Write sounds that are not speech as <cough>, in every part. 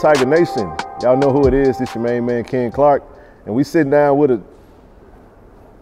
Tiger Nation? Y'all know who it is. This your main man, Ken Clark, and we sitting down with a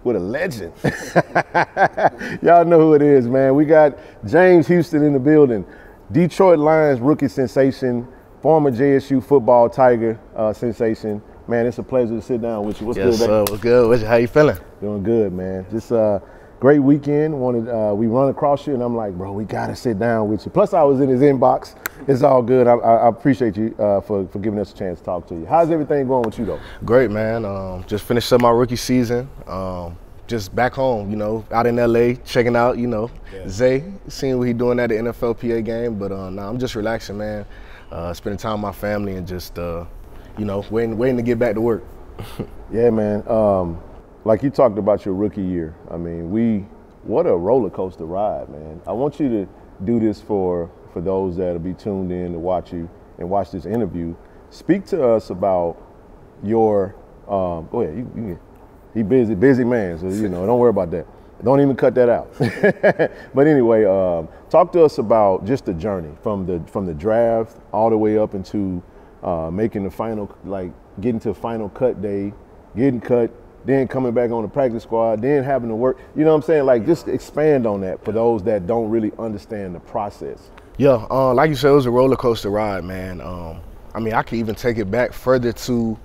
with a legend. <laughs> Y'all know who it is, man. We got James Houston in the building, Detroit Lions rookie sensation, former JSU football Tiger uh, sensation. Man, it's a pleasure to sit down with you. What's yes, good, sir. What's good? What's, how you feeling? Doing good, man. Just uh, great weekend. Wanted uh, we run across you, and I'm like, bro, we gotta sit down with you. Plus, I was in his inbox. It's all good. I, I appreciate you uh, for for giving us a chance to talk to you. How's everything going with you, though? Great, man. Um, just finished up my rookie season. Um, just back home, you know, out in LA, checking out, you know, yeah. Zay, seeing what he doing at the NFLPA game. But uh, nah, I'm just relaxing, man. Uh, spending time with my family and just, uh, you know, waiting, waiting to get back to work. <laughs> yeah, man. Um, like you talked about your rookie year. I mean, we what a roller coaster ride, man. I want you to do this for for those that'll be tuned in to watch you and watch this interview. Speak to us about your. Um, go ahead. You, you, he busy, busy man. So you know, don't worry about that. Don't even cut that out. <laughs> but anyway, um, talk to us about just the journey from the from the draft all the way up into uh, making the final, like getting to final cut day, getting cut, then coming back on the practice squad, then having to work. You know what I'm saying? Like just expand on that for those that don't really understand the process. Yeah, uh, like you said, it was a roller coaster ride, man. Um, I mean, I could even take it back further to,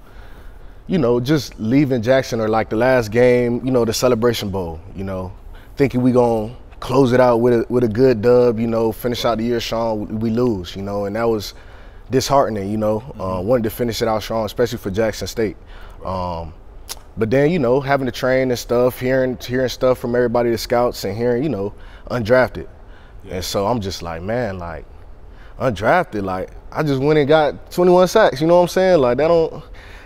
you know, just leaving Jackson or like the last game, you know, the Celebration Bowl. You know, thinking we gonna close it out with a, with a good dub. You know, finish out the year strong. We lose, you know, and that was disheartening. You know, uh, wanted to finish it out strong, especially for Jackson State. Um, but then you know having to train and stuff, hearing hearing stuff from everybody, the scouts, and hearing you know undrafted, yeah. and so I'm just like, man, like undrafted, like I just went and got 21 sacks. You know what I'm saying? Like that don't.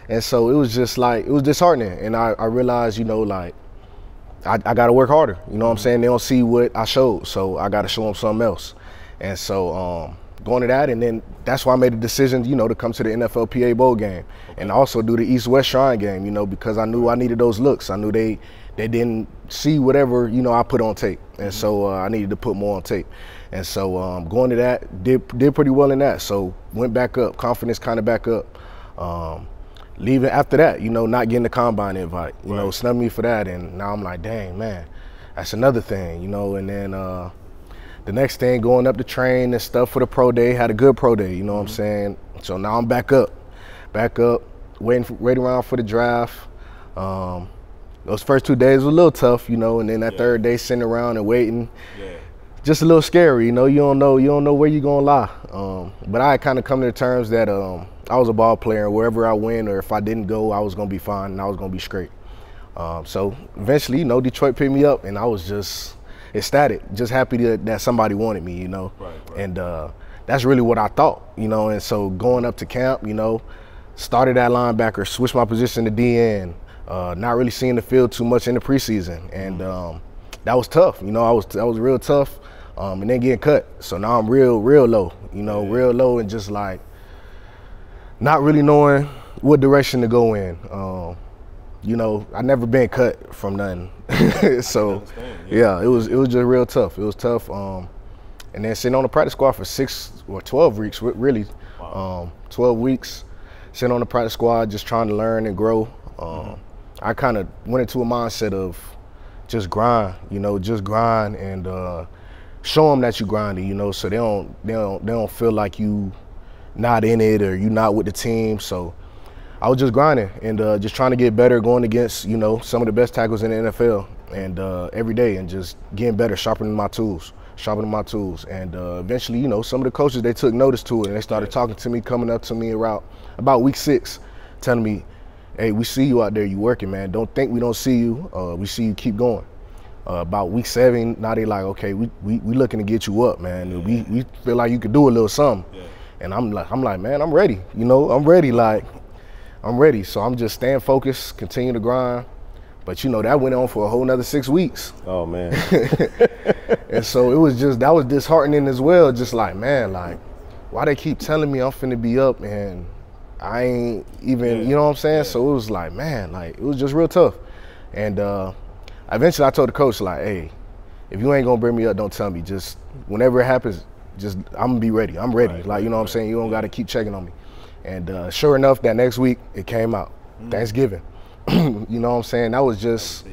And so it was just like it was disheartening, and I, I realized, you know, like I, I got to work harder. You know what I'm mm-hmm. saying? They don't see what I showed, so I got to show them something else. And so um, going to that, and then that's why I made the decision, you know, to come to the NFLPA bowl game and also do the East West Shrine game, you know, because I knew I needed those looks. I knew they they didn't see whatever you know I put on tape, and mm-hmm. so uh, I needed to put more on tape. And so um, going to that, did did pretty well in that. So went back up, confidence kind of back up. Um, leaving after that, you know, not getting the combine invite, you right. know, snubbed me for that, and now I'm like, dang man, that's another thing, you know. And then uh, the next thing, going up the train and stuff for the pro day, had a good pro day, you know what mm-hmm. I'm saying? So now I'm back up, back up, waiting, for, waiting around for the draft. Um, those first two days were a little tough, you know, and then that yeah. third day sitting around and waiting, yeah. just a little scary, you know. You don't know, you don't know where you're gonna lie. Um, but I kind of come to terms that um, I was a ball player, and wherever I went or if I didn't go, I was gonna be fine and I was gonna be straight. Um, so eventually, you know, Detroit picked me up, and I was just ecstatic, just happy to, that somebody wanted me, you know. Right, right. And uh, that's really what I thought, you know. And so going up to camp, you know, started at linebacker, switched my position to DN. Uh, not really seeing the field too much in the preseason, and mm-hmm. um, that was tough. You know, I was that was real tough, um, and then getting cut. So now I'm real, real low. You know, yeah. real low, and just like not really knowing what direction to go in. Um, you know, I never been cut from nothing. <laughs> so yeah. yeah. it was it was just real tough. It was tough. Um, and then sitting on the practice squad for six or twelve weeks, really, wow. um, twelve weeks, sitting on the practice squad, just trying to learn and grow. Um, mm-hmm. I kind of went into a mindset of just grind, you know, just grind and uh, show them that you grinding, you know, so they don't they don't they don't feel like you not in it or you not with the team. So I was just grinding and uh, just trying to get better, going against you know some of the best tackles in the NFL, and uh, every day, and just getting better, sharpening my tools, sharpening my tools, and uh, eventually, you know, some of the coaches they took notice to it, and they started talking to me, coming up to me around about week six, telling me, "Hey, we see you out there, you working, man. Don't think we don't see you. Uh, we see you. Keep going." Uh, about week seven, now they like, "Okay, we, we we looking to get you up, man. Yeah. We we feel like you could do a little something." Yeah. And I'm like, I'm like, man, I'm ready. You know, I'm ready. Like, I'm ready. So I'm just staying focused, continue to grind. But you know, that went on for a whole nother six weeks. Oh man. <laughs> and so it was just that was disheartening as well. Just like, man, like, why they keep telling me I'm finna be up and I ain't even, yeah. you know what I'm saying? Yeah. So it was like, man, like it was just real tough. And uh eventually I told the coach, like, hey, if you ain't gonna bring me up, don't tell me. Just whenever it happens, just I'm gonna be ready. I'm ready. Right, like, you know right, what I'm saying? You don't gotta keep checking on me. And uh, sure enough, that next week it came out. Thanksgiving. <clears throat> you know what I'm saying? That was just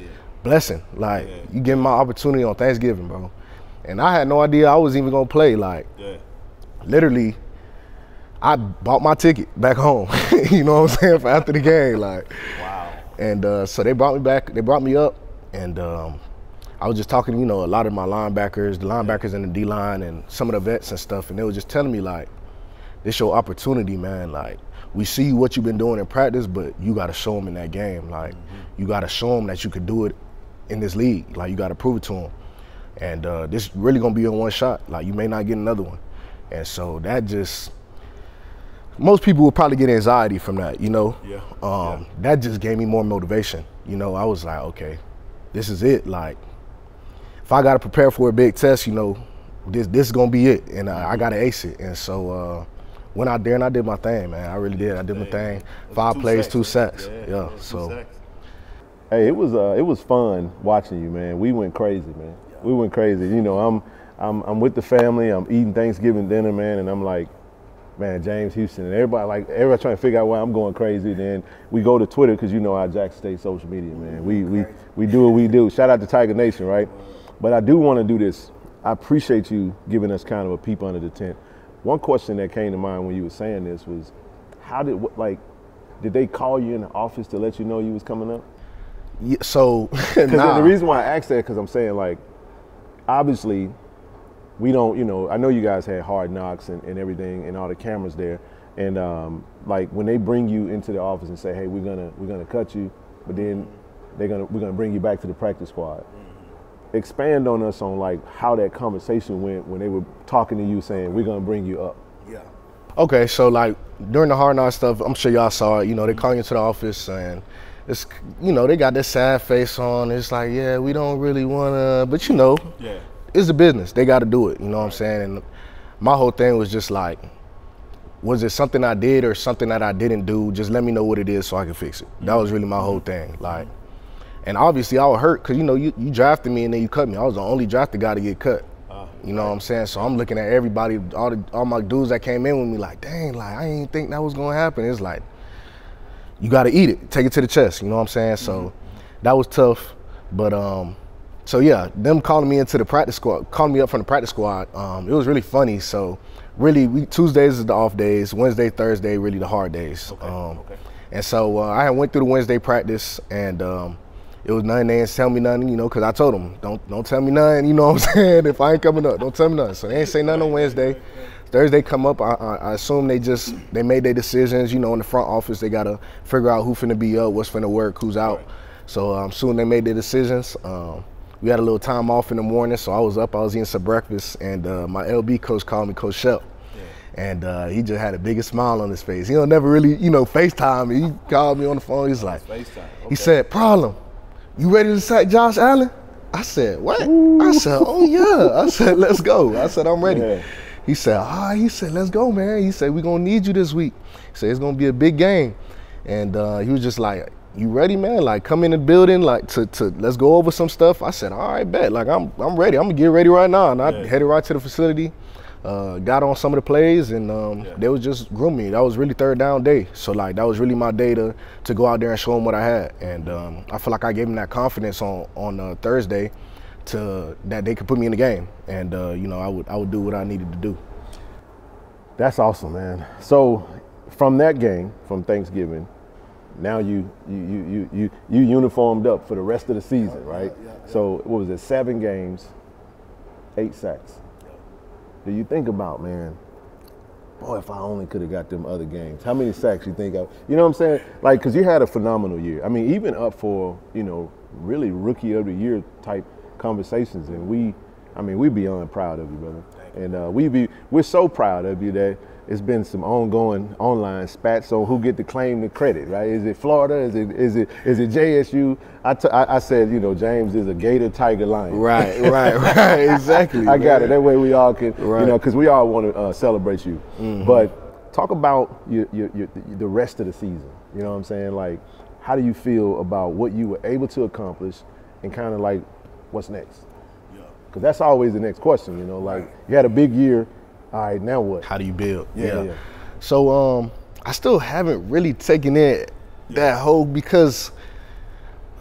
blessing. Like you give me my opportunity on Thanksgiving, bro. And I had no idea I was even gonna play. Like Yeah. literally, I bought my ticket back home. <laughs> you know what I'm saying? For after the game, like. Wow. And uh, so they brought me back. They brought me up, and um, I was just talking, you know, a lot of my linebackers, the linebackers in the D line, and some of the vets and stuff. And they were just telling me like, "This your opportunity, man. Like, we see what you've been doing in practice, but you got to show them in that game. Like, you got to show them that you could do it in this league. Like, you got to prove it to them. And uh, this really gonna be a one shot. Like, you may not get another one. And so that just most people will probably get anxiety from that, you know. Yeah, Um, That just gave me more motivation. You know, I was like, okay, this is it. Like, if I got to prepare for a big test, you know, this this is gonna be it, and I, I gotta ace it. And so uh, went out there and I did my thing, man. I really did. I did my thing. Five Two plays, sacks, two sacks. Yeah, Yeah. two So sacks. Hey, it was uh, it was fun watching you, man. We went crazy, man. We went crazy. You know, I'm I'm I'm with the family. I'm eating Thanksgiving dinner, man, and I'm like, man, James Houston, and everybody like everybody trying to figure out why I'm going crazy. Then we go to Twitter because you know our Jackson State social media, man. We we we do what we do. Shout out to Tiger Nation, right? But I do want to do this. I appreciate you giving us kind of a peep under the tent. One question that came to mind when you were saying this was, how did what like, did they call you in the office to let you know you was coming up? yeah, so <laughs> <laughs> nah. the reason why I asked that, because I'm saying like, obviously, we don't, you know, I know you guys had hard knocks and, and everything, and all the cameras there, and um, like when they bring you into the office and say, hey, we're gonna we're gonna cut you, but then they're gonna we're gonna bring you back to the practice squad. Expand on us on like how that conversation went when they were talking to you, saying we're gonna bring you up. Yeah. Okay, so like during the hard knock stuff, I'm sure y'all saw it. You know, they call you into the office and it's, you know, they got this sad face on. It's like, yeah, we don't really wanna, but you know, Yeah. it's a business. They got to do it. You know what I'm saying? And my whole thing was just like, was it something I did or something that I didn't do? Just let me know what it is so I can fix it. That mm-hmm. was really my whole thing. Like, and obviously I was hurt because you know you, you drafted me and then you cut me. I was the only drafted guy to get cut. You know what I'm saying? So I'm looking at everybody, all the all my dudes that came in with me, like, dang, like I didn't think that was gonna happen. It's like, you gotta eat it, take it to the chest. You know what I'm saying? So that was tough, but um, so yeah, them calling me into the practice squad, calling me up from the practice squad, um, it was really funny. So really, we Tuesdays is the off days, Wednesday, Thursday, really the hard days. um, okay. And so uh, I went through the Wednesday practice, and um, it was nothing. They didn't tell me nothing, you know, because I told them, don't don't tell me nothing, <laughs> you know what I'm saying? If I ain't coming up, don't tell me nothing. So they ain't say nothing on Wednesday. Thursday come up, I, I, I assume they just they made their decisions. You know, in the front office, they gotta figure out who finna be up, what's finna work, who's out. So um, soon they made their decisions. Um, we had a little time off in the morning, so I was up, I was eating some breakfast, and uh, my LB coach called me Coach Shep. And uh, he just had the biggest smile on his face. He don't never really, you know, FaceTime me. He called me on the phone. He's like, FaceTime. he said, "Problem, you ready to sack Josh Allen?" I said, "What?" I said, "Oh yeah." I said, "Let's go." I said, "I'm ready." Yeah. He said, "Ah," he said, "Let's go, man." He said, "We're gonna need you this week." He said, "It's gonna be a big game," and uh, he was just like, "You ready, man? Like, come in the building, like, to, to let's go over some stuff." I said, "All right, bet. Like, I'm I'm ready. I'm gonna get ready right now." And I Yeah. headed right to the facility. Uh, got on some of the plays and um, Yeah. they was just grooming me. That was really third down day. So like that was really my day to, to go out there and show them what I had. And um, I feel like I gave them that confidence on on uh, Thursday to that they could put me in the game. And uh, you know I would I would do what I needed to do. That's awesome, man. So from that game, from Thanksgiving, now you you you you you, you uniformed up for the rest of the season, right? So what was it? Seven games, eight sacks. Do you think about, man? Boy, if I only could have got them other games. How many sacks you think I? You know what I'm saying? Like, cause you had a phenomenal year. I mean, even up for you know really rookie of the year type conversations, and we, I mean, we beyond proud of you, brother. And uh, we be we're so proud of you that it's been some ongoing online spats on who get to claim the credit, right? Is it Florida? Is it is it is it JSU? I, t- I, I said, you know, James is a Gator, Tiger, Lion. Right, <laughs> right, right. Exactly. I got man. it. That way we all can, you know, because we all want to uh, celebrate you. But talk about your, your, your, the rest of the season. You know what I'm saying? Like, how do you feel about what you were able to accomplish and kind of like what's next? Because that's always the next question, you know, like you had a big year. All right, now what? How do you build? Yeah, yeah. So um, I still haven't really taken it that whole because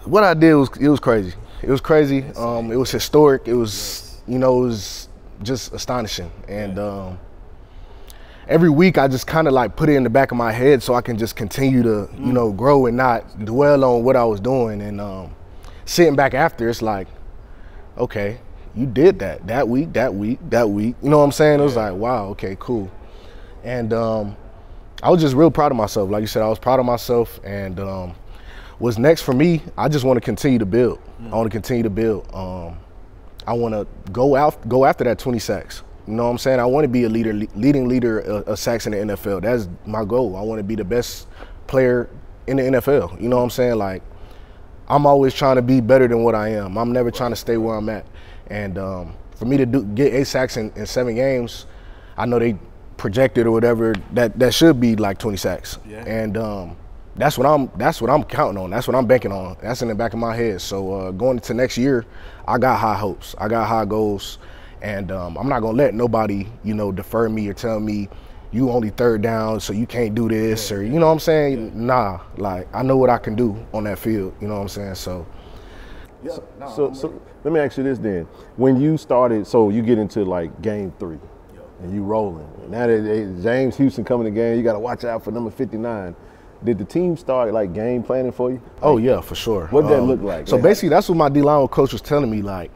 what I did was it was crazy. It was crazy. Um, it was historic. It was you know it was just astonishing and. Um, every week I just kind of like put it in the back of my head so I can just continue to, you know, grow and not dwell on what I was doing. And um, sitting back after, it's like, okay, you did that that week, that week, that week. You know what I'm saying? It was like, wow, okay, cool. And um, I was just real proud of myself. Like you said, I was proud of myself. And um, what's next for me, I just want to continue to build. Mm. I want to continue to build. Um, I want to go out, go after that 20 sacks. You know what I'm saying? I want to be a leader, leading leader of sacks in the NFL. That's my goal. I want to be the best player in the NFL. You know what I'm saying? Like, I'm always trying to be better than what I am. I'm never trying to stay where I'm at. And um, for me to do, get eight sacks in, in, seven games, I know they projected or whatever that that should be like 20 sacks. Yeah. And um, that's what I'm that's what I'm counting on. That's what I'm banking on. That's in the back of my head. So uh, going into next year, I got high hopes. I got high goals. And um, I'm not gonna let nobody, you know, defer me or tell me you only third down, so you can't do this, or you know what I'm saying? Yeah. Nah, like I know what I can do on that field. You know what I'm saying? So. Yeah, no, so, so let me ask you this then: When you started, so you get into like game three, and you rolling. Now that James Houston coming to game, you got to watch out for number 59. Did the team start like game planning for you? Oh yeah, for sure. What um, that look like? So basically, that's what my D line coach was telling me. Like,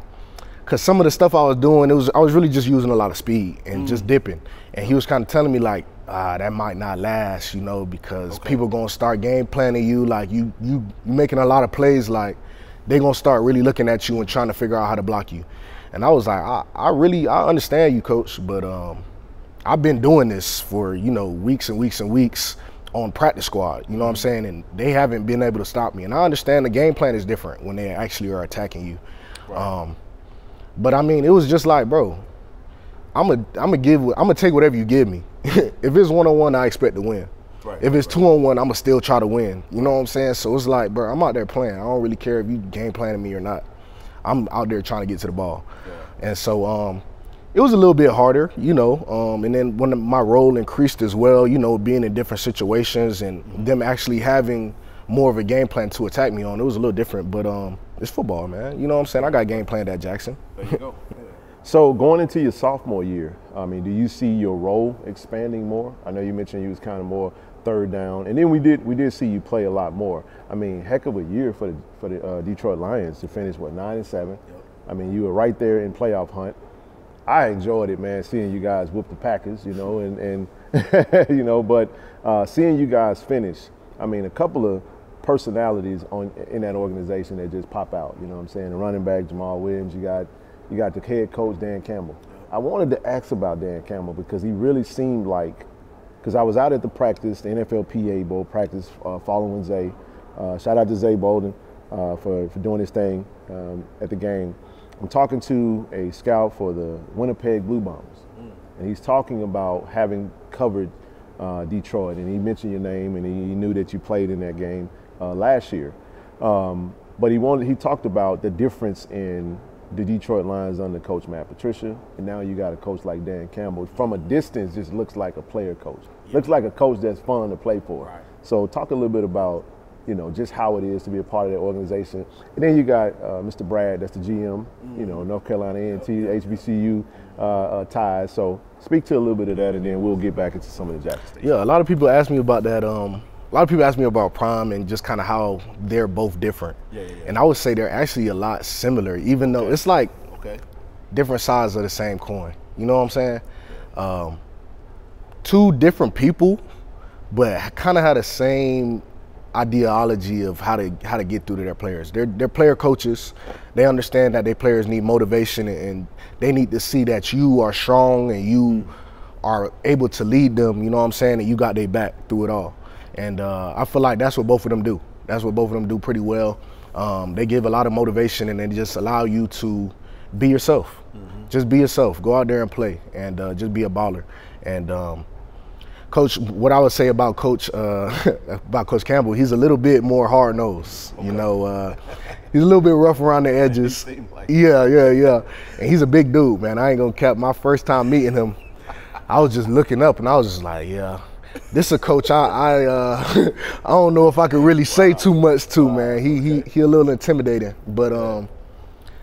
because some of the stuff I was doing, it was I was really just using a lot of speed and mm. just dipping. And he was kind of telling me like, ah, that might not last, you know, because okay. people gonna start game planning you, like you you making a lot of plays, like they gonna start really looking at you and trying to figure out how to block you. And I was like, I, I really I understand you, coach, but um, I've been doing this for you know weeks and weeks and weeks on practice squad. You know what I'm saying? And they haven't been able to stop me. And I understand the game plan is different when they actually are attacking you. Right. Um, but I mean, it was just like, bro, I'm gonna I'm gonna give I'm gonna take whatever you give me. <laughs> if it's one on one, I expect to win. Right, if it's right. two on one, I'm gonna still try to win. You know what I'm saying? So it's like, bro, I'm out there playing. I don't really care if you game planning me or not. I'm out there trying to get to the ball. Yeah. And so um, it was a little bit harder, you know. Um, and then when my role increased as well, you know, being in different situations and mm-hmm. them actually having more of a game plan to attack me on, it was a little different. But um, it's football, man. You know what I'm saying? I got game planned at Jackson. There you go. <laughs> so going into your sophomore year, I mean, do you see your role expanding more? I know you mentioned you was kind of more third down, and then we did we did see you play a lot more. I mean, heck of a year for the for the uh, Detroit Lions to finish what nine and seven. Yep. I mean, you were right there in playoff hunt. I enjoyed it, man, seeing you guys whoop the Packers, you know, and and <laughs> you know, but uh, seeing you guys finish. I mean, a couple of personalities on in that organization that just pop out. You know what I'm saying? The running back Jamaal Williams. You got you got the head coach Dan Campbell. I wanted to ask about Dan Campbell because he really seemed like because I was out at the practice, the NFLPA Bowl practice uh, following Zay. Uh, shout out to Zay Bolden uh, for for doing his thing um, at the game. I'm talking to a scout for the Winnipeg Blue Bombers, mm. and he's talking about having covered uh, Detroit, and he mentioned your name, and he, knew that you played in that game uh, last year. Um, but he wanted he talked about the difference in the Detroit Lions under Coach Matt Patricia, and now you got a coach like Dan Campbell. From a distance, just looks like a player coach. Yeah. Looks like a coach that's fun to play for. Right. So talk a little bit about you know just how it is to be a part of that organization. And then you got uh, Mr. Brad, that's the GM. Mm-hmm. You know North Carolina A&T, HBCU uh, uh, ties. So speak to a little bit of that, and then we'll get back into some of the Jackson. Yeah, a lot of people ask me about that. Um, a lot of people ask me about Prime and just kind of how they're both different. Yeah, yeah, yeah, And I would say they're actually a lot similar, even though okay. it's like okay. different sides of the same coin. You know what I'm saying? Um, two different people, but kind of had the same ideology of how to how to get through to their players. They're they're player coaches. They understand that their players need motivation and they need to see that you are strong and you are able to lead them. You know what I'm saying? And you got their back through it all. And uh, I feel like that's what both of them do. That's what both of them do pretty well. Um, they give a lot of motivation and they just allow you to be yourself. Mm-hmm. Just be yourself. Go out there and play and uh, just be a baller. And um, Coach, what I would say about Coach uh, <laughs> about Coach Campbell, he's a little bit more hard nosed. Okay. You know, uh, he's a little bit rough around the <laughs> edges. Like yeah, yeah, yeah. And he's a big dude, man. I ain't gonna cap. My first time meeting him, I was just looking up and I was just like, yeah, this is a coach I I uh, <laughs> I don't know if I could really say too much to, man. He he he a little intimidating, but um,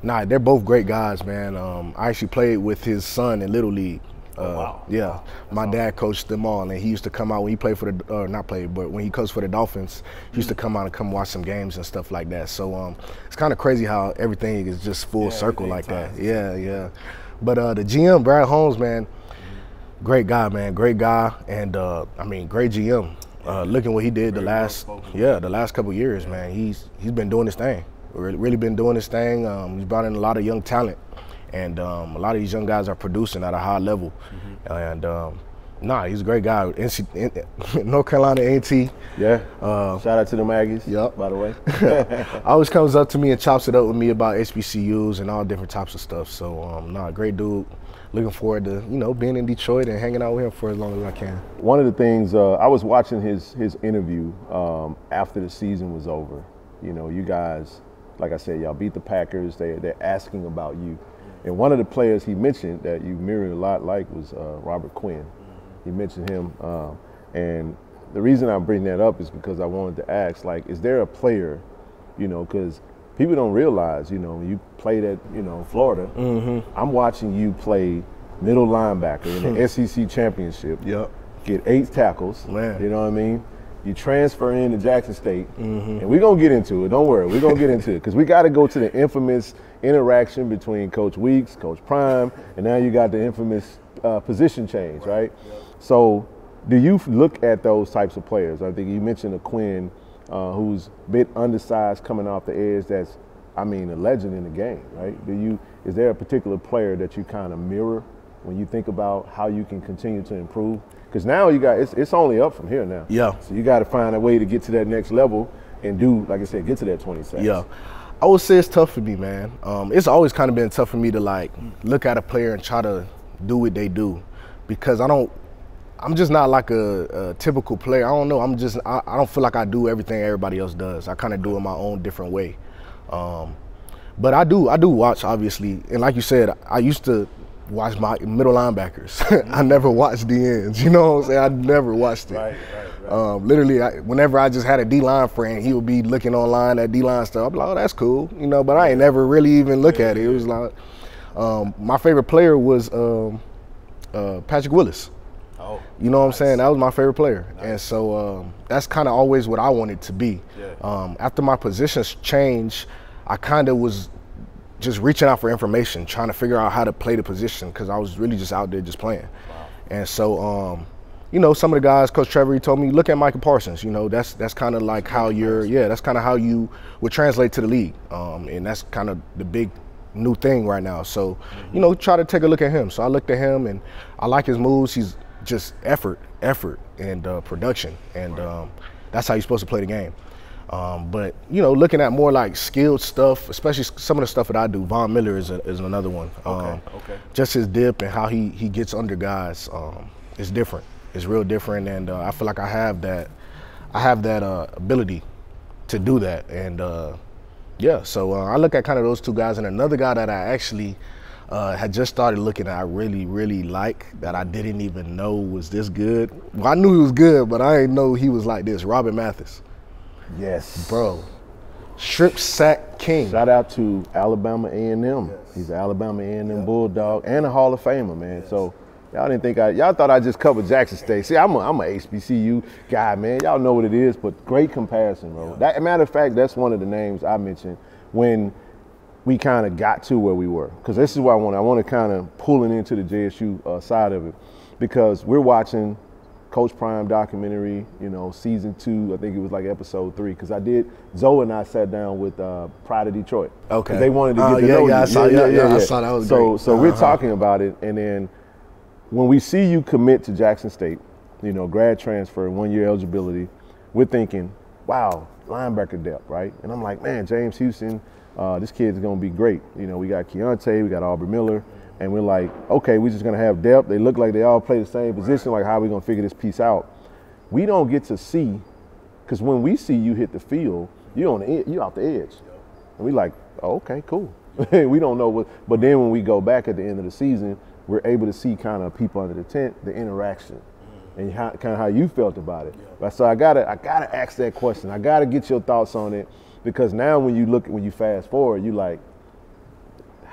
nah, they're both great guys, man. Um, I actually played with his son in little league. Uh, Oh, wow. Yeah, Wow. my dad coached them all, and he used to come out when he played for the uh, not played, but when he coached for the Dolphins, he used to come out and come watch some games and stuff like that. So um, it's kind of crazy how everything is just full circle everything like that. Yeah, yeah. But uh, the GM Brad Holmes, man, great guy, man, great guy, and uh, I mean, great GM. Uh, looking what he did the last, yeah, the last couple years, man. He's he's been doing his thing. Really, been doing his thing. Um, he's brought in a lot of young talent, and um, a lot of these young guys are producing at a high level. And um, nah, he's a great guy. NC, in- <laughs> North Carolina A&T Yeah. Uh, Shout out to the Aggies. Yep. By the way. <laughs> always comes up to me and chops it up with me about HBCUs and all different types of stuff. So, um, nah, great dude. Looking forward to you know being in Detroit and hanging out with him for as long as I can. One of the things uh, I was watching his his interview um, after the season was over. You know, you guys, like I said, y'all beat the Packers. They they're asking about you, and one of the players he mentioned that you mirrored a lot like was uh, Robert Quinn. He mentioned him, um, and the reason I bring that up is because I wanted to ask, like, is there a player, you know, because people don't realize, you know, you played at you know Florida. I'm watching you play middle linebacker in the SEC championship Yep. get eight tackles. Man. You know what I mean? You transfer into Jackson State, and we're gonna get into it. Don't worry, we're gonna get into it because we got to go to the infamous interaction between Coach Weeks, Coach Prime, and now you got the infamous uh, position change, right? So, do you look at those types of players? I think you mentioned a Quinn, uh, who's a bit undersized, coming off the edge. That's, I mean, a legend in the game, right? Do you? Is there a particular player that you kind of mirror when you think about how you can continue to improve? Because now you got it's, it's only up from here now. Yeah. So you got to find a way to get to that next level and do, like I said, get to that 20 sacks. Yeah. I would say it's tough for me, man. Um, it's always kind of been tough for me to like look at a player and try to do what they do, because I don't. I'm just not like a, a typical player. I don't know. I'm just. I, I don't feel like I do everything everybody else does. I kind of do it my own different way. Um, but I do. I do watch obviously, and like you said, I used to watch my middle linebackers. <laughs> I never watched the ends. You know what I'm saying? I never watched it. Right, right, right. Um, literally, I, whenever I just had a D line friend, he would be looking online at D line stuff. I'm like, oh, that's cool, you know. But I ain't never really even look at it. It was like, um, my favorite player was um, uh, Patrick Willis. Oh. You know what I'm saying? That was my favorite player, and so um, that's kind of always what I wanted to be. Yeah. Um, after my positions changed, I kind of was just reaching out for information, trying to figure out how to play the position because I was really just out there just playing. And so, um, you know, some of the guys, Coach Trevor, he told me, look at Micah Parsons. You know, that's that's kind of like how you're, yeah, that's kind of how you would translate to the league, um, and that's kind of the big new thing right now. So, you know, try to take a look at him. So I looked at him, and I like his moves. He's just effort, effort, and uh, production, and um, that's how you're supposed to play the game. Um, but you know, looking at more like skilled stuff, especially some of the stuff that I do. Von Miller is, a, is another one. Um, okay. Just his dip and how he he gets under guys um, is different. It's real different, and uh, I feel like I have that. I have that uh, ability to do that, and uh, yeah. So uh, I look at kind of those two guys, and another guy that I actually uh, had just started looking at. I really, really like that. I didn't even know was this good. Well, I knew he was good, but I didn't know he was like this. Robert Mathis Yes. bro. Strip sack king. Shout out to Alabama A&M. He's an Alabama A&M Bulldog and a Hall of Famer, man. So y'all didn't think I, y'all thought I just covered Jackson State. See, I'm a, I'm a HBCU guy, man. Y'all know what it is, but great comparison, bro. That, matter of fact, that's one of the names I mentioned when we kind of got to where we were. Because this is what I want. I want to kind of pull it into the JSU uh, side of it, because we're watching Coach Prime documentary, you know, season two. I think it was like episode three. Because I did. Zoe and I sat down with uh, Pride of Detroit. Okay. They wanted to Oh, get to yeah, know yeah, you. I saw- yeah, yeah, I saw that was so great. so we're Uh-huh. talking about it, and then when we see you commit to Jackson State, you know, grad transfer, one year eligibility, we're thinking, wow, linebacker depth, right? And I'm like, man, James Houston, uh, this kid's gonna be great. You know, we got Keontae, we got Aubrey Miller, and we're like, okay, we're just gonna have depth. They look like they all play the same position. Like, how are we gonna figure this piece out? We don't get to see, because when we see you hit the field, you on the ed- you off the edge, and we like, oh, okay, cool. <laughs> we don't know what, but then when we go back at the end of the season, we're able to see kind of people under the tent, the interaction. and how, kind of how you felt about it. But so I gotta I gotta ask that question. I gotta get your thoughts on it because now when you look when you fast forward, you like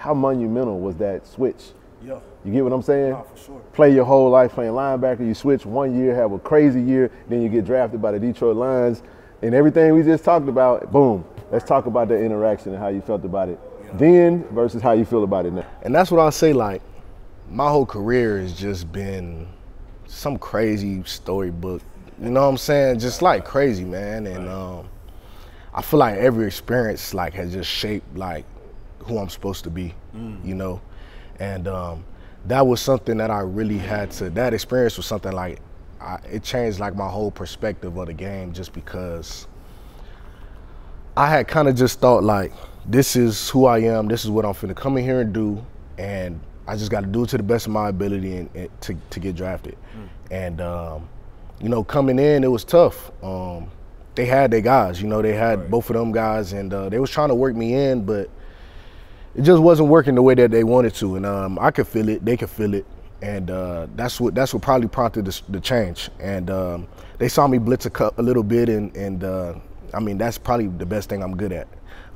how monumental was that switch? Yeah. You get what I'm saying? Nah, for sure. Play your whole life playing linebacker. You switch one year, have a crazy year, then you get drafted by the Detroit Lions, and everything we just talked about. Boom. Let's talk about the interaction and how you felt about it then versus how you feel about it now. And that's what I'll say. Like, my whole career has just been some crazy storybook. You know what I'm saying? Just like crazy, man. And um, I feel like every experience like has just shaped like who I'm supposed to be. You know, and um, that was something that I really had to. That experience was something like I, it changed like my whole perspective of the game, just because I had kind of just thought like this is who I am. This is what I'm finna come in here and do, and I just got to do it to the best of my ability and, and to to get drafted. And um, you know, coming in, it was tough. Um, they had their guys. You know, they had both of them guys, and uh, they was trying to work me in, but it just wasn't working the way that they wanted to. And um, I could feel it. They could feel it. And uh, that's what that's what probably prompted the, the change. And um, they saw me blitz a, cup a little bit, and and uh, I mean that's probably the best thing I'm good at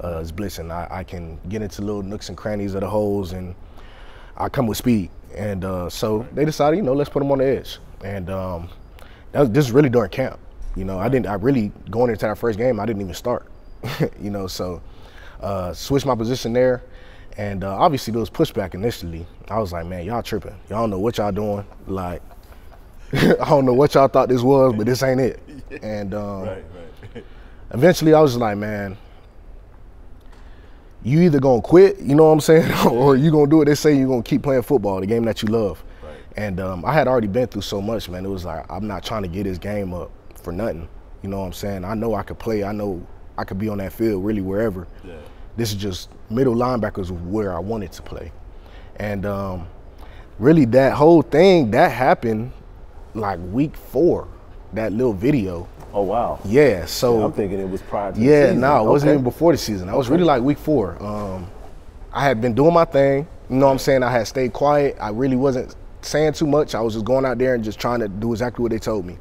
uh, is blitzing. I, I can get into little nooks and crannies of the holes, and I come with speed. And uh, so they decided, you know, let's put them on the edge. And um, that was, this is really during camp. You know, I didn't. I really going into that first game, I didn't even start. <laughs> you know, so uh, switched my position there, and uh, obviously there was pushback initially. I was like, man, y'all tripping. Y'all don't know what y'all doing. Like, <laughs> I don't know what y'all thought this was, but this ain't it. <laughs> And um, Right, right. <laughs> eventually I was just like, man, you either gonna quit, you know what I'm saying, or you gonna do what they say you're gonna keep playing football, the game that you love. Right. And um, I had already been through so much, man. It was like I'm not trying to get this game up for nothing. You know what I'm saying? I know I could play. I know I could be on that field really wherever. Yeah. This is just middle linebackers where I wanted to play, and um, really that whole thing that happened like week four. That little video. Oh wow. Yeah. So I'm thinking it was prior to the yeah, no, it wasn't Okay. even before the season. I was really like week four. Um, I had been doing my thing. You know what I'm saying? I had stayed quiet. I really wasn't saying too much. I was just going out there and just trying to do exactly what they told me.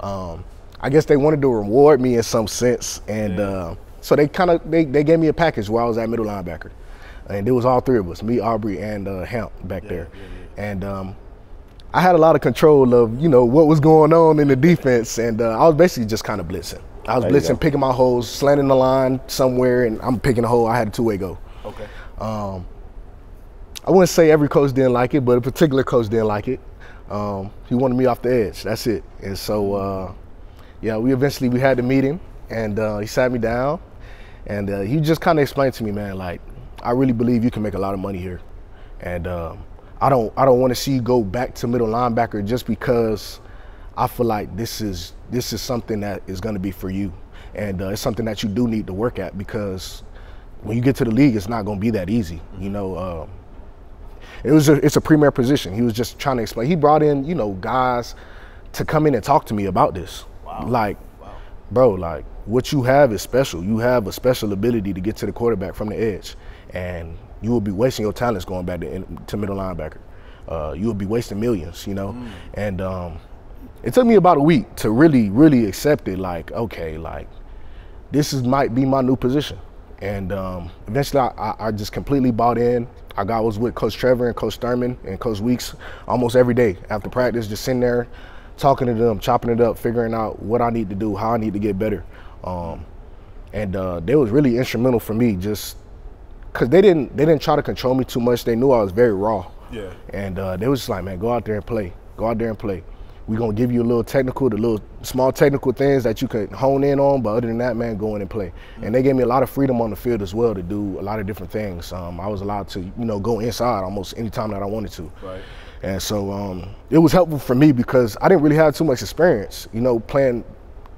Um, I guess they wanted to reward me in some sense, and uh, so they kind of they, they gave me a package while I was at middle linebacker, and it was all three of us, me, Aubrey, and uh, Hamp back there, and. Um, I had a lot of control of, you know, what was going on in the defense, and uh, I was basically just kind of blitzing. I was There blitzing, picking my holes, slanting the line somewhere, and I'm picking a hole. I had a two-way go. Okay. I wouldn't say every coach didn't like it, but a particular coach didn't like it. Um, he wanted me off the edge. That's it. And so, uh, yeah, we eventually we had the meeting, and uh, he sat me down, and uh, he just kind of explained to me, man, like I really believe you can make a lot of money here, and um, I don't I don't want to see you go back to middle linebacker just because I feel like this is this is something that is going to be for you, and uh, it's something that you do need to work at because when you get to the league, it's not going to be that easy. You know, um, it was a, it's a premier position. He was just trying to explain. He brought in you know guys to come in and talk to me about this. Like, bro, like what you have is special. You have a special ability to get to the quarterback from the edge, and you will be wasting your talents going back to, to middle linebacker. Uh, you will be wasting millions, you know. And um, it took me about a week to really, really accept it. Like, okay, like this is might be my new position. And um, eventually, I, I, I just completely bought in. I got was with Coach Trevor and Coach Thurman and Coach Weeks almost every day after practice, just sitting there, talking to them, chopping it up, figuring out what I need to do, how I need to get better. Um, and uh, they was really instrumental for me, just because they didn't they didn't try to control me too much. They knew I was very raw. Yeah. And uh, they was just like, man, go out there and play. Go out there and play. We're gonna give you a little technical, the little small technical things that you could hone in on, but other than that, man, go in and play. And they gave me a lot of freedom on the field as well to do a lot of different things. Um, I was allowed to, you know, go inside almost any time that I wanted to. Right. And so um, it was helpful for me because I didn't really have too much experience, you know, playing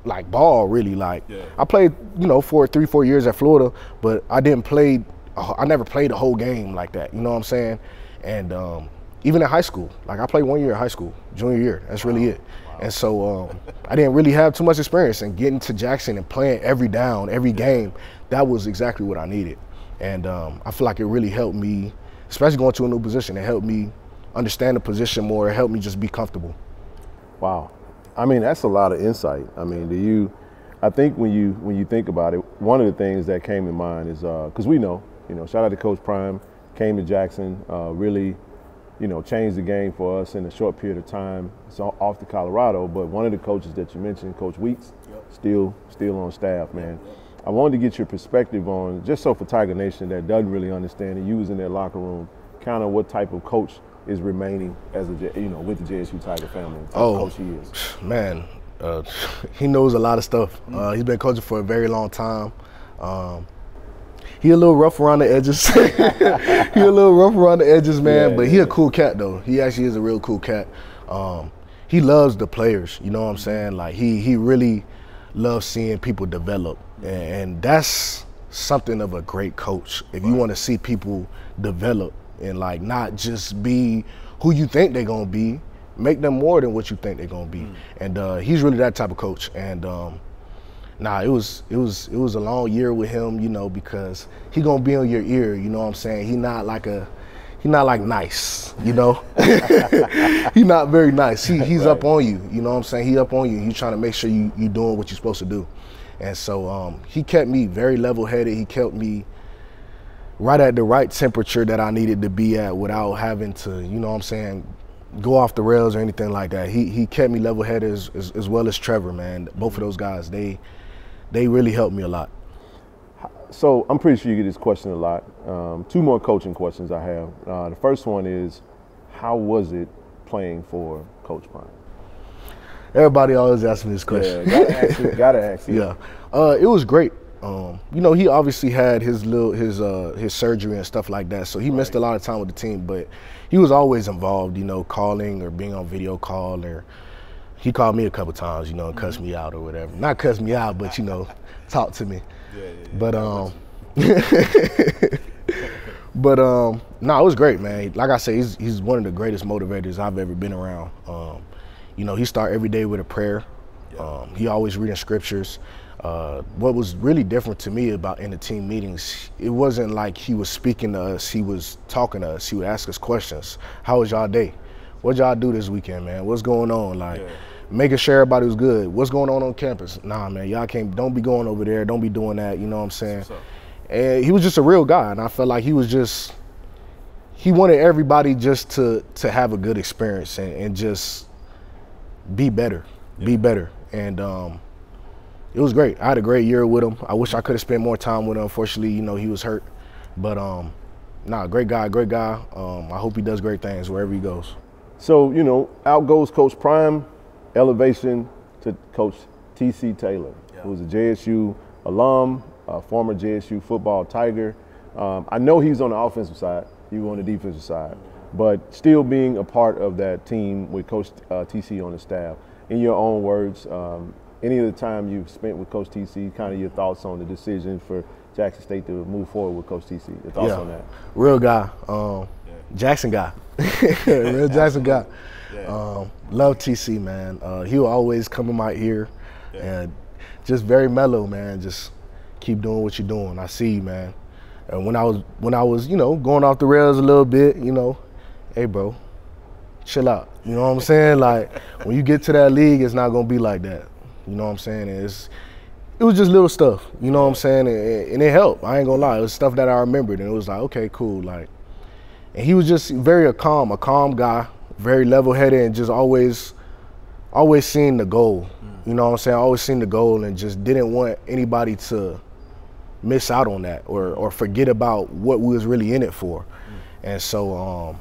like ball really. Like Yeah. I played, you know, for three, four years at Florida, but I didn't play. I never played a whole game like that. You know what I'm saying? And um, even in high school, like I played one year in high school, junior year. That's really it. And so um, I didn't really have too much experience. And getting to Jackson and playing every down, every game, that was exactly what I needed. And um, I feel like it really helped me, especially going to a new position. It helped me understand the position more. It helped me just be comfortable. Wow. I mean, that's a lot of insight. I mean, do you? I think when you when you think about it, one of the things that came in mind is because uh, we know, you know, shout out to Coach Prime, came to Jackson, uh, really, you know, changed the game for us in a short period of time. It's off to Colorado, but one of the coaches that you mentioned, Coach Weeks, yep. still still on staff, man. Yep. I wanted to get your perspective on just so for Tiger Nation that doesn't really understand and you was in their locker room, kind of what type of coach is remaining as a you know with the JSU Tiger family. Oh, coach he is. Man, uh, <laughs> he knows a lot of stuff. Uh, he's been coaching for a very long time. Um, he a little rough around the edges. <laughs> he a little rough around the edges, man. Yeah, but yeah. he a cool cat though. He actually is a real cool cat. Um, he loves the players. You know what I'm saying? Like he he really loves seeing people develop, and, and that's something of a great coach. If you want to see people develop and like not just be who you think they're gonna be, make them more than what you think they're gonna be. Mm. And uh, he's really that type of coach. And um, nah, it was it was it was a long year with him, you know, because he gonna be on your ear. You know what I'm saying? He not like a he not like nice, you know. <laughs> he not very nice. He, he's right. up on you. You know what I'm saying? He up on you. He's trying to make sure you you doing what you're supposed to do. And so um, he kept me very level headed. He kept me right at the right temperature that I needed to be at without having to, you know what I'm saying, go off the rails or anything like that. He he kept me level headed as, as, as, well as Trevor, man. Both of those guys, they they really helped me a lot. So I'm pretty sure you get this question a lot. Um, two more coaching questions I have. Uh, the first one is, how was it playing for Coach Prime? Everybody always asks me this question. Yeah, gotta ask you. Gotta ask you. <laughs> yeah, uh, it was great. Um, you know, he obviously had his little his uh, his surgery and stuff like that, so he right. missed a lot of time with the team. But he was always involved, you know, calling or being on video call or he called me a couple times, you know, and cussed me out or whatever. Not cuss me out, but you know, <laughs> talk to me. Yeah, yeah, yeah. But um, <laughs> <laughs> but um, no, nah, it was great, man. Like I said, he's he's one of the greatest motivators I've ever been around. Um, you know, he start every day with a prayer. Um, he always reading scriptures. Uh, what was really different to me about in the team meetings, it wasn't like he was speaking to us, he was talking to us, he would ask us questions. How was y'all day? What y'all do this weekend, man? What's going on? Like, yeah. making sure everybody was good. What's going on on campus? Nah, man, y'all can't, don't be going over there, don't be doing that, you know what I'm saying? And he was just a real guy, and I felt like he was just, he wanted everybody just to to have a good experience and, and just be better, yeah. be better. And um, it was great. I had a great year with him. I wish I could have spent more time with him. Unfortunately, you know, he was hurt. But um, nah, great guy, great guy. Um, I hope he does great things wherever he goes. So, you know, out goes Coach Prime, elevation to Coach T.C. Taylor, yeah. who's a JSU alum, a former JSU football Tiger. Um, I know he's on the offensive side, you on the defensive side, but still being a part of that team with Coach uh, TC on the staff. In your own words, um, any of the time you've spent with Coach TC, kind of your thoughts on the decision for Jackson State to move forward with Coach TC. Your thoughts yeah. on that? Real guy, um, yeah. Jackson guy, <laughs> real Jackson guy. Yeah. Um, love TC, man. Uh, he will always come in my ear, and just very mellow, man. Just keep doing what you're doing. I see you, man. And when I was when I was, you know, going off the rails a little bit, you know, hey, bro, chill out. You know what I'm saying? Like when you get to that league, it's not gonna be like that. You know what I'm saying? It's it was just little stuff. You know what I'm saying? And, and, it helped. I ain't gonna lie. It was stuff that I remembered, and it was like, okay, cool. Like, and he was just very a calm, a calm guy, very level-headed, and just always, always seeing the goal. You know what I'm saying? Always seeing the goal, and just didn't want anybody to miss out on that or or forget about what we was really in it for. And so, um,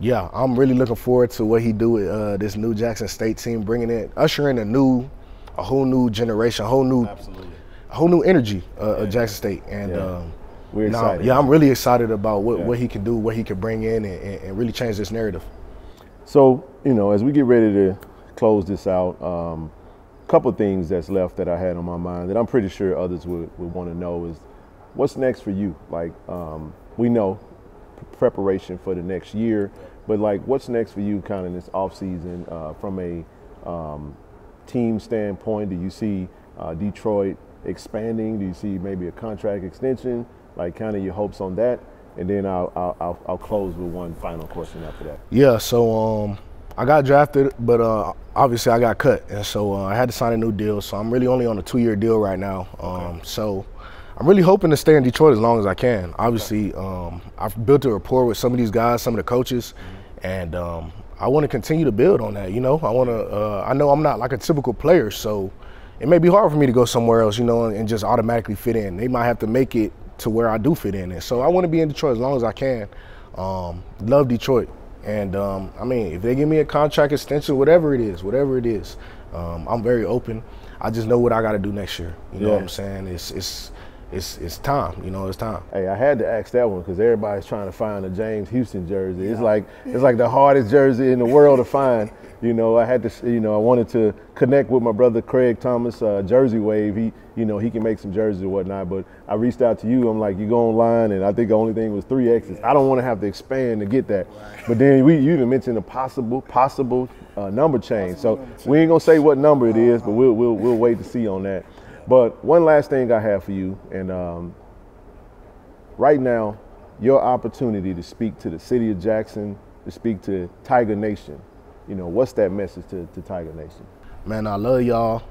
yeah, I'm really looking forward to what he do with uh, this new Jackson State team, bringing in, ushering a new a whole new generation, a whole new, Absolutely. a whole new energy uh, yeah. of Jackson State. And yeah. Um, we're excited. yeah, I'm really excited about what, yeah. what he can do, what he can bring in, and, and, really change this narrative. So you know, as we get ready to close this out, um, a couple things that's left that I had on my mind that I'm pretty sure others would, would want to know is what's next for you. Like um, we know preparation for the next year, but like what's next for you, kind of this off season uh, from a um, team standpoint? Do you see uh, Detroit expanding? Do you see maybe a contract extension? Like kind of your hopes on that? And then I'll, I'll, I'll close with one final question after that. Yeah, so um, I got drafted, but uh, obviously I got cut, and so uh, I had to sign a new deal. So I'm really only on a two-year deal right now. Um, okay. So I'm really hoping to stay in Detroit as long as I can. Obviously, um, I've built a rapport with some of these guys, some of the coaches, and um, I want to continue to build on that. You know, I want to. Uh, I know I'm not like a typical player, so it may be hard for me to go somewhere else. You know, and, and just automatically fit in. They might have to make it to where I do fit in. And so I want to be in Detroit as long as I can. Um, love Detroit, and um, I mean, if they give me a contract extension, whatever it is, whatever it is, um, I'm very open. I just know what I got to do next year. You know what I'm saying? It's it's it's it's time. You know, it's time. Hey, I had to ask that one because everybody's trying to find a James Houston jersey. It's like it's like the hardest jersey in the world to find. You know, I had to, you know, I wanted to connect with my brother Craig Thomas, uh, Jersey Wave. He, you know, he can make some jerseys or whatnot. But I reached out to you. I'm like, you go online, and I think the only thing was three X's. I don't want to have to expand to get that. But then we, you even mentioned a possible, possible uh, number change. So we ain't gonna say what number it is, but we'll, we'll, we'll wait to see on that. But one last thing I have for you, and um, right now, your opportunity to speak to the city of Jackson, to speak to Tiger Nation. You know, what's that message to, to Tiger Nation? Man, I love y'all.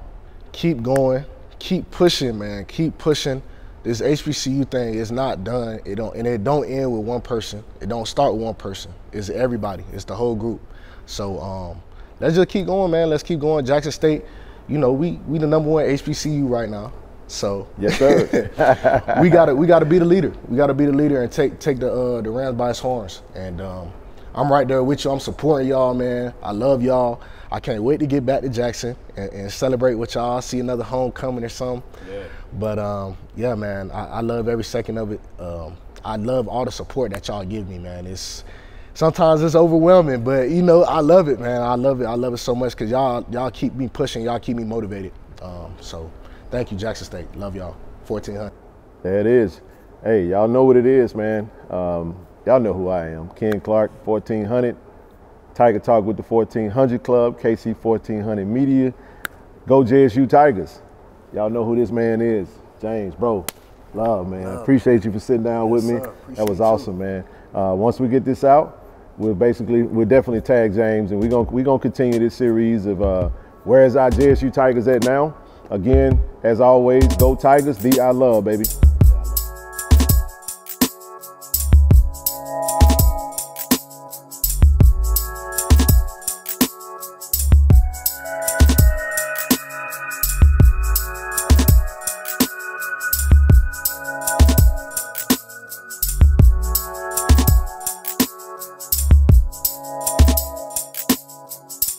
Keep going. Keep pushing, man. Keep pushing. This HBCU thing is not done. It don't and it don't end with one person. It don't start with one person. It's everybody. It's the whole group. So um, let's just keep going, man. Let's keep going. Jackson State you know, we we the number one HBCU right now. So yes, sir. <laughs> we gotta we gotta be the leader. We gotta be the leader and take take the uh, the Rams by its horns. And um, I'm right there with you. I'm supporting y'all, man. I love y'all. I can't wait to get back to Jackson and, and celebrate with y'all. See another homecoming or something. Yeah. But um, yeah, man, I, I, love every second of it. Um, I love all the support that y'all give me, man. It's sometimes it's overwhelming, but you know, I love it, man. I love it. I love it so much because y'all y'all keep me pushing. Y'all keep me motivated. Um, so thank you, Jackson State. Love y'all. 1400. There it is. Hey, y'all know what it is, man. Um, y'all know who I am. Ken Clark, 1400. Tiger Talk with the 1400 Klub, KC 1400 Media. Go JSU Tigers. Y'all know who this man is. James, bro. Love, man. Love. Appreciate you for sitting down yes, with me. That was awesome, you. man. Uh, once we get this out, we'll basically we'll definitely tag James, and we're gonna we're gonna continue this series of uh, where is our JSU Tigers at now. Again, as always, go Tigers, thee I love, baby.